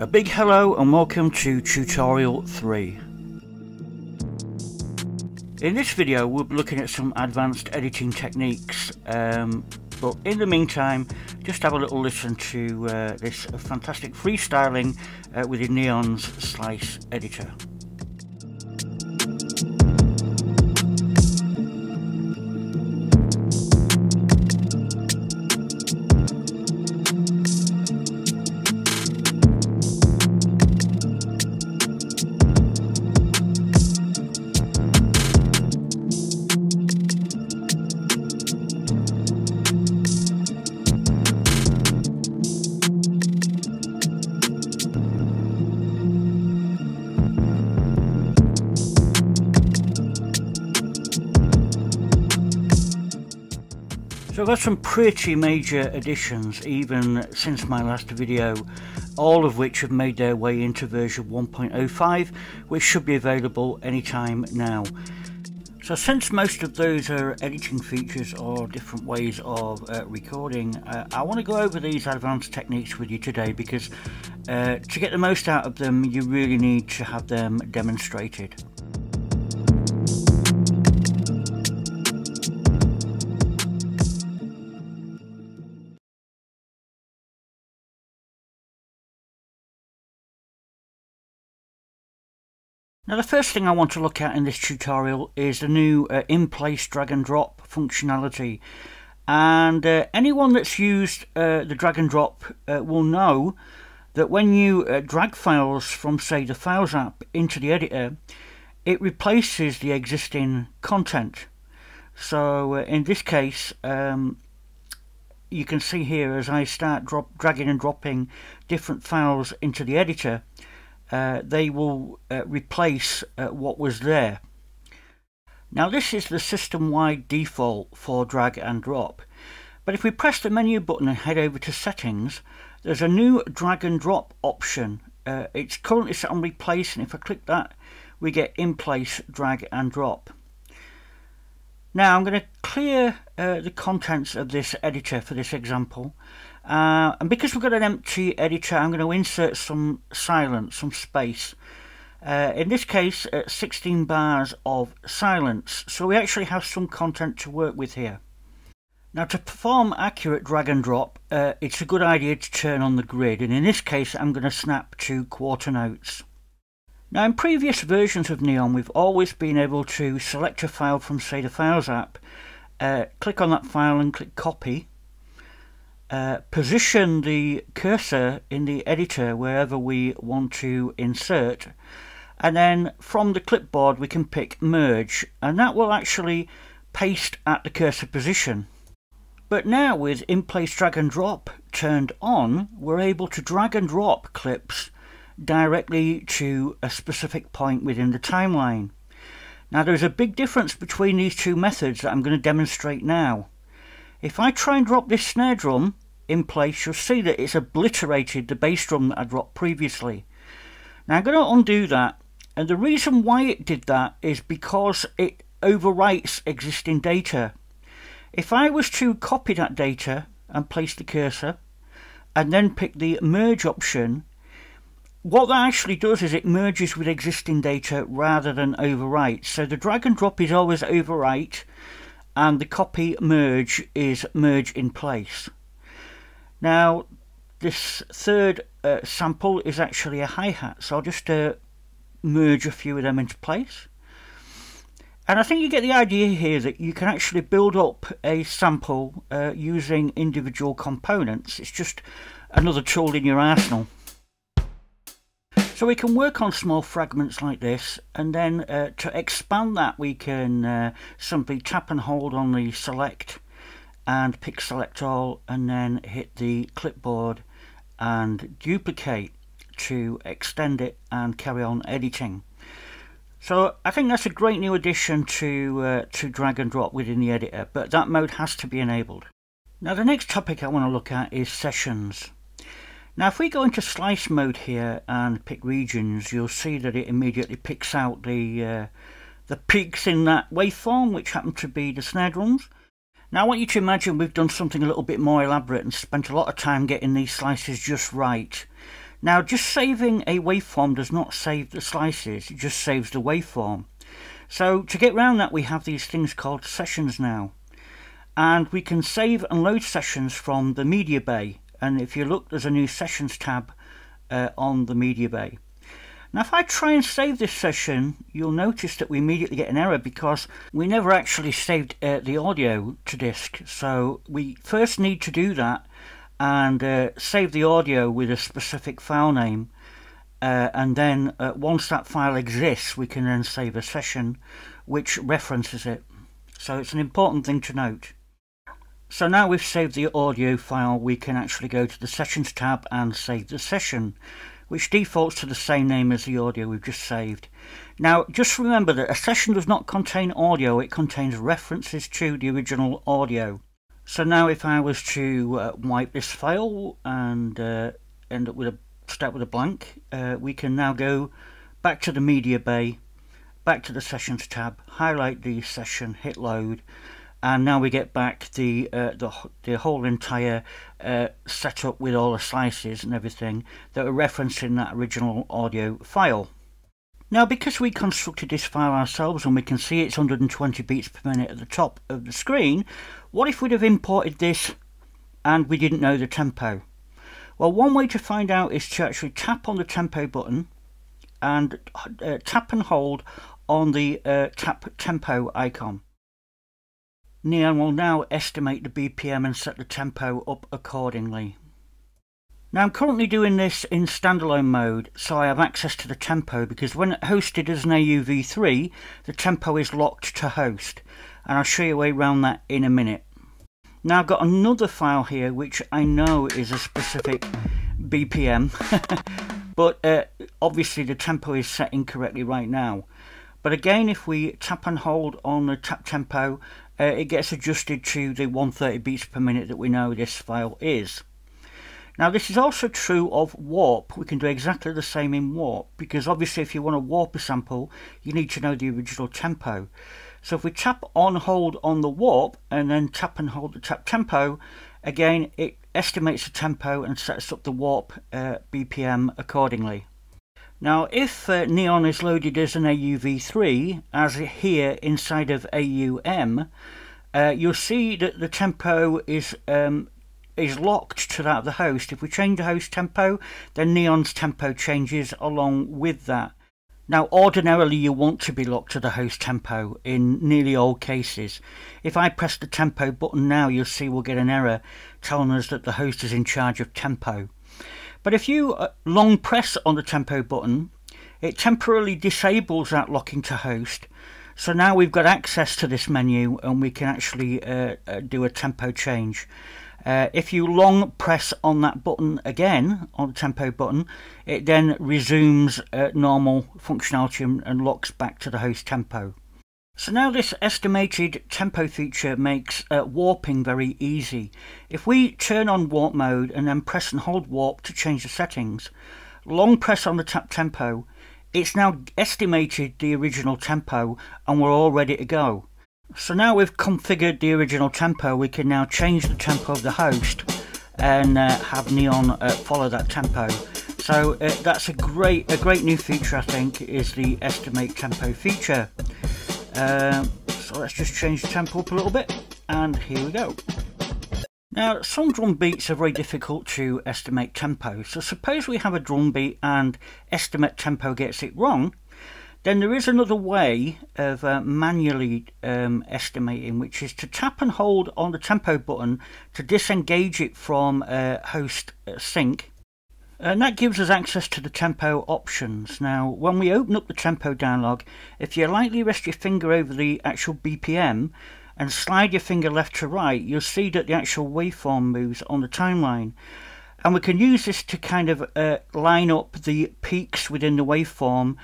A big hello and welcome to tutorial 3. In this video we'll be looking at some advanced editing techniques um, but in the meantime just have a little listen to uh, this fantastic freestyling uh, within Neon's Slice editor. So I've got some pretty major additions even since my last video, all of which have made their way into version 1.05, which should be available anytime now. So since most of those are editing features or different ways of uh, recording, uh, I want to go over these advanced techniques with you today because uh, to get the most out of them you really need to have them demonstrated. Now the first thing I want to look at in this tutorial is the new uh, in-place drag and drop functionality. And uh, anyone that's used uh, the drag and drop uh, will know that when you uh, drag files from say the Files app into the editor it replaces the existing content. So uh, in this case um, you can see here as I start drop, dragging and dropping different files into the editor uh, they will uh, replace uh, what was there. Now this is the system-wide default for drag and drop. But if we press the menu button and head over to settings, there's a new drag and drop option. Uh, it's currently set on replace and if I click that we get in place drag and drop. Now I'm going to clear uh, the contents of this editor for this example uh, and because we've got an empty editor, I'm going to insert some silence, some space. Uh, in this case, uh, 16 bars of silence. So we actually have some content to work with here. Now to perform accurate drag and drop, uh, it's a good idea to turn on the grid. And in this case, I'm going to snap to quarter notes. Now in previous versions of Neon, we've always been able to select a file from say the Files app, uh, click on that file and click copy uh, position the cursor in the editor wherever we want to insert and then from the clipboard we can pick merge and that will actually paste at the cursor position. But now with in-place drag and drop turned on we're able to drag and drop clips directly to a specific point within the timeline. Now there's a big difference between these two methods that I'm going to demonstrate now. If I try and drop this snare drum in place, you'll see that it's obliterated the bass drum that I dropped previously. Now I'm going to undo that and the reason why it did that is because it overwrites existing data. If I was to copy that data and place the cursor and then pick the merge option what that actually does is it merges with existing data rather than overwrite. So the drag and drop is always overwrite and the copy merge is merge in place. Now, this third uh, sample is actually a hi-hat, so I'll just uh, merge a few of them into place. And I think you get the idea here that you can actually build up a sample uh, using individual components. It's just another tool in your arsenal. So we can work on small fragments like this and then uh, to expand that we can uh, simply tap and hold on the select and pick select all and then hit the clipboard and duplicate to extend it and carry on editing. So I think that's a great new addition to, uh, to drag and drop within the editor, but that mode has to be enabled. Now the next topic I want to look at is sessions. Now if we go into slice mode here and pick regions, you'll see that it immediately picks out the, uh, the peaks in that waveform, which happen to be the snare drums. Now I want you to imagine we've done something a little bit more elaborate and spent a lot of time getting these slices just right. Now just saving a waveform does not save the slices, it just saves the waveform. So to get around that we have these things called sessions now. And we can save and load sessions from the media bay. And if you look there's a new sessions tab uh, on the media bay. Now if I try and save this session, you'll notice that we immediately get an error because we never actually saved uh, the audio to disk. So we first need to do that and uh, save the audio with a specific file name. Uh, and then uh, once that file exists, we can then save a session which references it. So it's an important thing to note. So now we've saved the audio file, we can actually go to the Sessions tab and save the session which defaults to the same name as the audio we've just saved. Now, just remember that a session does not contain audio, it contains references to the original audio. So now if I was to uh, wipe this file and uh, end up with a start with a blank, uh, we can now go back to the media bay, back to the sessions tab, highlight the session, hit load, and now we get back the uh, the, the whole entire uh, setup with all the slices and everything that are referenced in that original audio file. Now because we constructed this file ourselves and we can see it's 120 beats per minute at the top of the screen, what if we'd have imported this and we didn't know the tempo? Well one way to find out is to actually tap on the tempo button and uh, tap and hold on the uh, tap tempo icon. Neon will now estimate the BPM and set the tempo up accordingly. Now I'm currently doing this in standalone mode so I have access to the tempo because when hosted as an AUV3 the tempo is locked to host and I'll show you a way around that in a minute. Now I've got another file here which I know is a specific BPM but uh, obviously the tempo is set incorrectly right now. But again, if we tap and hold on the tap tempo, uh, it gets adjusted to the 130 beats per minute that we know this file is. Now this is also true of warp. We can do exactly the same in warp because obviously if you want to warp a sample you need to know the original tempo. So if we tap on hold on the warp and then tap and hold the tap tempo again it estimates the tempo and sets up the warp uh, BPM accordingly. Now if uh, Neon is loaded as an AUV3, as here inside of AUM, uh, you'll see that the tempo is um, is locked to that of the host. If we change the host tempo, then Neon's tempo changes along with that. Now ordinarily you want to be locked to the host tempo in nearly all cases. If I press the tempo button now you'll see we'll get an error telling us that the host is in charge of tempo. But if you uh, long press on the tempo button, it temporarily disables that locking to host. So now we've got access to this menu and we can actually uh, uh, do a tempo change. Uh, if you long press on that button again, on the tempo button, it then resumes uh, normal functionality and, and locks back to the host tempo. So now this estimated tempo feature makes uh, warping very easy. If we turn on warp mode and then press and hold warp to change the settings, long press on the tap tempo, it's now estimated the original tempo and we're all ready to go. So now we've configured the original tempo, we can now change the tempo of the host and uh, have Neon uh, follow that tempo. So uh, that's a great, a great new feature I think is the estimate tempo feature. Um, so let's just change the tempo up a little bit, and here we go. Now, some drum beats are very difficult to estimate tempo, so suppose we have a drum beat and estimate tempo gets it wrong, then there is another way of uh, manually um, estimating, which is to tap and hold on the tempo button to disengage it from uh, host uh, sync and that gives us access to the tempo options. Now, when we open up the tempo dialog, if you lightly rest your finger over the actual BPM and slide your finger left to right, you'll see that the actual waveform moves on the timeline. And we can use this to kind of uh, line up the peaks within the waveform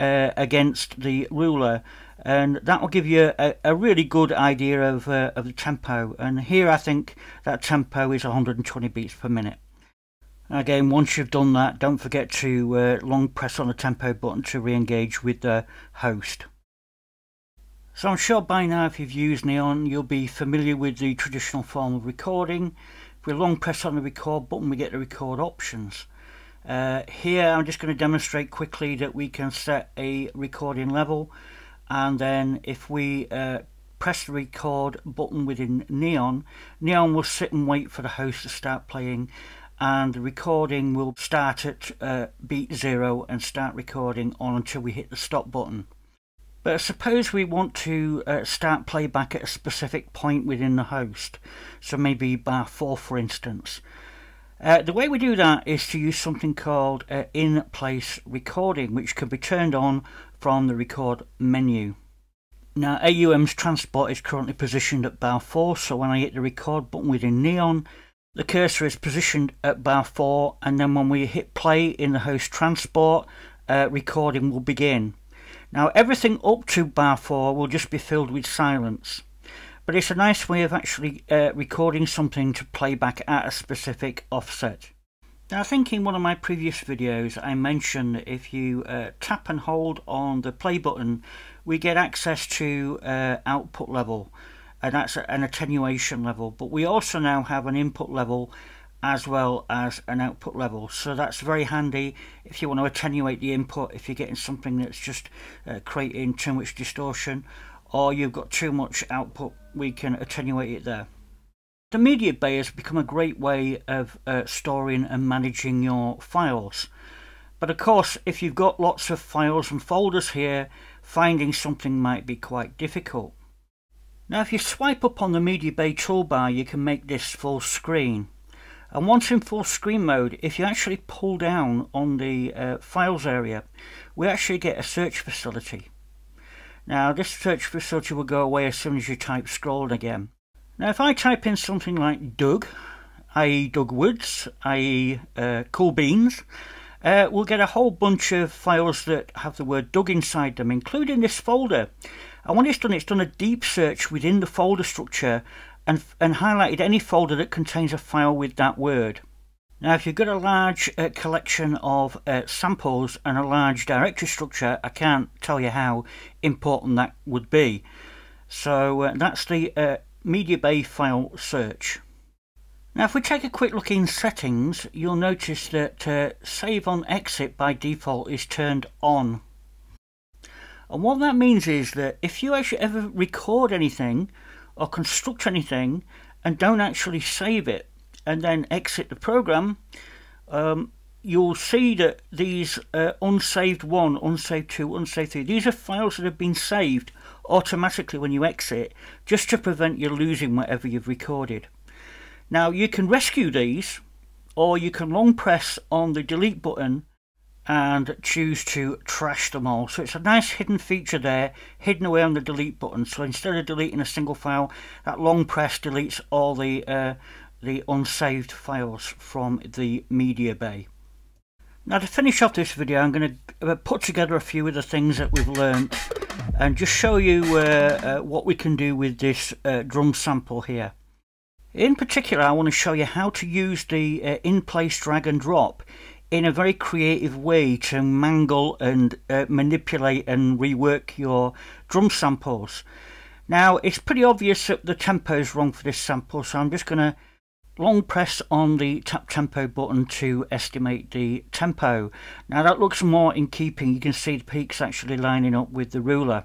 uh, against the ruler and that will give you a, a really good idea of, uh, of the tempo and here I think that tempo is 120 beats per minute. Again, once you've done that, don't forget to uh, long press on the tempo button to re-engage with the host. So I'm sure by now if you've used Neon, you'll be familiar with the traditional form of recording. If we long press on the record button, we get the record options. Uh, here I'm just going to demonstrate quickly that we can set a recording level and then if we uh, press the record button within Neon, Neon will sit and wait for the host to start playing and the recording will start at uh, beat zero and start recording on until we hit the stop button. But suppose we want to uh, start playback at a specific point within the host, so maybe bar 4 for instance. Uh, the way we do that is to use something called uh, in-place recording, which can be turned on from the record menu. Now AUM's transport is currently positioned at bar 4, so when I hit the record button within Neon, the cursor is positioned at bar 4 and then when we hit play in the host transport, uh, recording will begin. Now everything up to bar 4 will just be filled with silence. But it's a nice way of actually uh, recording something to play back at a specific offset. Now I think in one of my previous videos I mentioned that if you uh, tap and hold on the play button we get access to uh, output level and that's an attenuation level but we also now have an input level as well as an output level so that's very handy if you want to attenuate the input if you're getting something that's just uh, creating too much distortion or you've got too much output we can attenuate it there the media bay has become a great way of uh, storing and managing your files. But of course, if you've got lots of files and folders here, finding something might be quite difficult. Now if you swipe up on the Media Bay toolbar, you can make this full screen. And once in full screen mode, if you actually pull down on the uh, files area, we actually get a search facility. Now this search facility will go away as soon as you type scrolling again. Now if I type in something like Doug, i.e. Doug Woods, i.e. Uh, Cool Beans, uh, we'll get a whole bunch of files that have the word Doug inside them, including this folder. And when it's done, it's done a deep search within the folder structure and, and highlighted any folder that contains a file with that word. Now if you've got a large uh, collection of uh, samples and a large directory structure, I can't tell you how important that would be. So uh, that's the uh, Media Bay file search. Now if we take a quick look in settings, you'll notice that uh, save on exit by default is turned on. And what that means is that if you actually ever record anything or construct anything and don't actually save it and then exit the program, um, you'll see that these uh, unsaved 1, unsaved 2, unsaved 3, these are files that have been saved automatically when you exit just to prevent you losing whatever you've recorded. Now you can rescue these or you can long press on the delete button and choose to trash them all. So it's a nice hidden feature there, hidden away on the delete button. So instead of deleting a single file, that long press deletes all the uh, the unsaved files from the media bay. Now to finish off this video I'm going to uh, put together a few of the things that we've learned and just show you uh, uh, what we can do with this uh, drum sample here. In particular I want to show you how to use the uh, in-place drag and drop in a very creative way to mangle and uh, manipulate and rework your drum samples. Now it's pretty obvious that the tempo is wrong for this sample so I'm just going to long press on the tap tempo button to estimate the tempo. Now that looks more in keeping, you can see the peaks actually lining up with the ruler.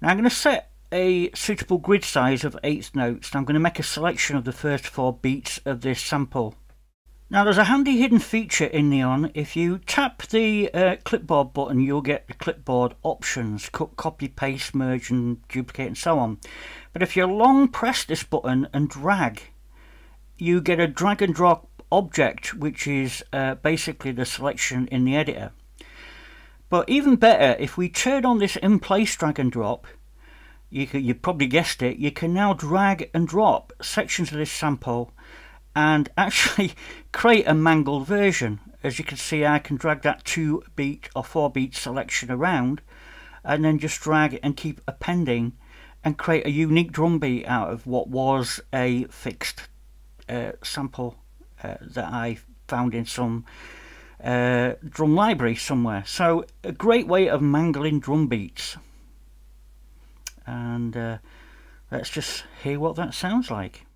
Now I'm going to set a suitable grid size of eighth notes and I'm going to make a selection of the first four beats of this sample. Now there's a handy hidden feature in Neon. If you tap the uh, clipboard button you'll get the clipboard options, cut, copy, paste, merge and duplicate and so on. But if you long press this button and drag you get a drag and drop object which is uh, basically the selection in the editor. But even better, if we turn on this in place drag and drop, you, you probably guessed it, you can now drag and drop sections of this sample and actually create a mangled version. As you can see, I can drag that two beat or four beat selection around and then just drag and keep appending and create a unique drum beat out of what was a fixed uh, sample uh, that I found in some uh, drum library somewhere. So a great way of mangling drum beats. And uh, let's just hear what that sounds like.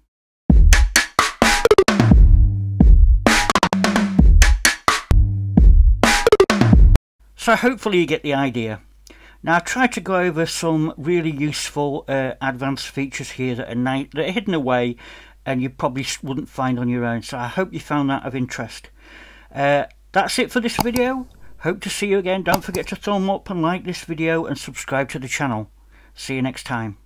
So hopefully you get the idea. Now I tried to go over some really useful uh, advanced features here that are, that are hidden away and you probably wouldn't find on your own. So I hope you found that of interest. Uh, that's it for this video. Hope to see you again. Don't forget to thumb up and like this video and subscribe to the channel. See you next time.